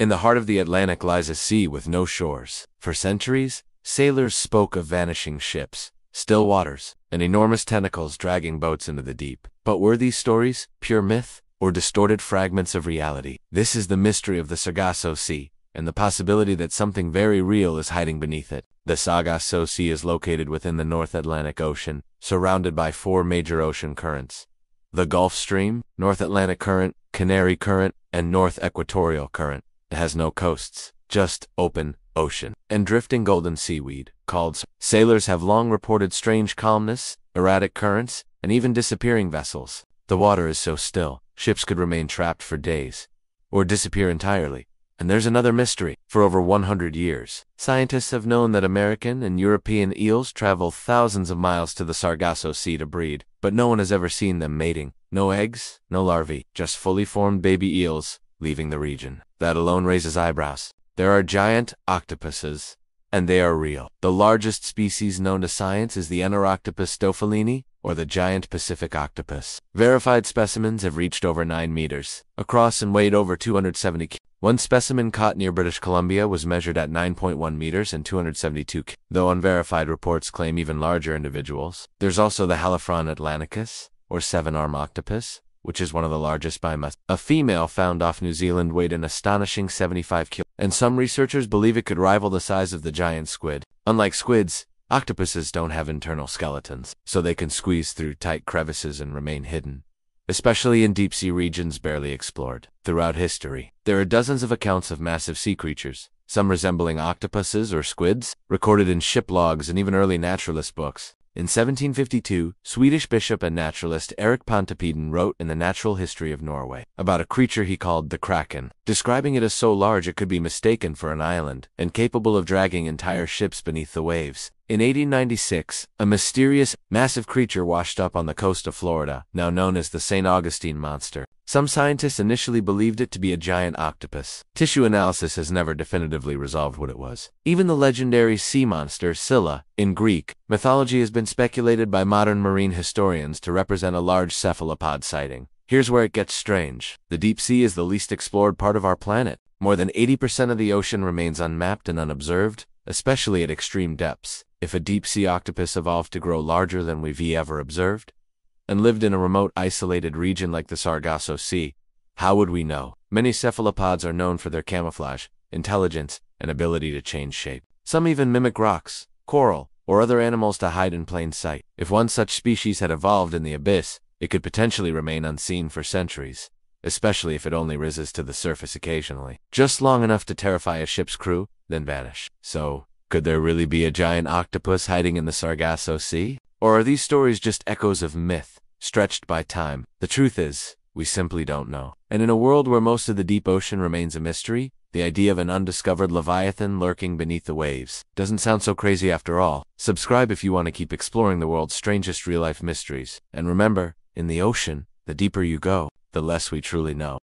In the heart of the Atlantic lies a sea with no shores. For centuries, sailors spoke of vanishing ships, still waters, and enormous tentacles dragging boats into the deep. But were these stories pure myth or distorted fragments of reality? This is the mystery of the Sargasso Sea and the possibility that something very real is hiding beneath it. The Sargasso Sea is located within the North Atlantic Ocean, surrounded by four major ocean currents. The Gulf Stream, North Atlantic Current, Canary Current, and North Equatorial Current. It has no coasts, just open ocean and drifting golden seaweed, called sailors have long reported strange calmness, erratic currents, and even disappearing vessels. The water is so still, ships could remain trapped for days, or disappear entirely. And there's another mystery. For over 100 years, scientists have known that American and European eels travel thousands of miles to the Sargasso Sea to breed, but no one has ever seen them mating. No eggs, no larvae, just fully formed baby eels leaving the region. That alone raises eyebrows. There are giant octopuses, and they are real. The largest species known to science is the Enteroctopus dofleini, or the giant Pacific octopus. Verified specimens have reached over 9 meters across and weighed over 270 kg. One specimen caught near British Columbia was measured at 9.1 meters and 272 kg, though unverified reports claim even larger individuals. There's also the Haliphron atlanticus, or seven-arm octopus, which is one of the largest by mass. A female found off New Zealand weighed an astonishing 75 kg, and some researchers believe it could rival the size of the giant squid. Unlike squids, octopuses don't have internal skeletons, so they can squeeze through tight crevices and remain hidden, especially in deep-sea regions barely explored. Throughout history, there are dozens of accounts of massive sea creatures, some resembling octopuses or squids, recorded in ship logs and even early naturalist books. In 1752, Swedish bishop and naturalist Erik Pontoppidan wrote in the Natural History of Norway about a creature he called the kraken, describing it as so large it could be mistaken for an island and capable of dragging entire ships beneath the waves. In 1896, a mysterious, massive creature washed up on the coast of Florida, now known as the St. Augustine monster. Some scientists initially believed it to be a giant octopus. Tissue analysis has never definitively resolved what it was. Even the legendary sea monster Scylla, in Greek, mythology has been speculated by modern marine historians to represent a large cephalopod sighting. Here's where it gets strange. The deep sea is the least explored part of our planet. More than 80% of the ocean remains unmapped and unobserved, especially at extreme depths. If a deep sea octopus evolved to grow larger than we've ever observed, and lived in a remote isolated region like the Sargasso Sea, how would we know? Many cephalopods are known for their camouflage, intelligence, and ability to change shape. Some even mimic rocks, coral, or other animals to hide in plain sight. If one such species had evolved in the abyss, it could potentially remain unseen for centuries, especially if it only rises to the surface occasionally, just long enough to terrify a ship's crew, then vanish. So, could there really be a giant octopus hiding in the Sargasso Sea? Or are these stories just echoes of myth, stretched by time? The truth is, we simply don't know. And in a world where most of the deep ocean remains a mystery, the idea of an undiscovered leviathan lurking beneath the waves doesn't sound so crazy after all. Subscribe if you want to keep exploring the world's strangest real-life mysteries. And remember, in the ocean, the deeper you go, the less we truly know.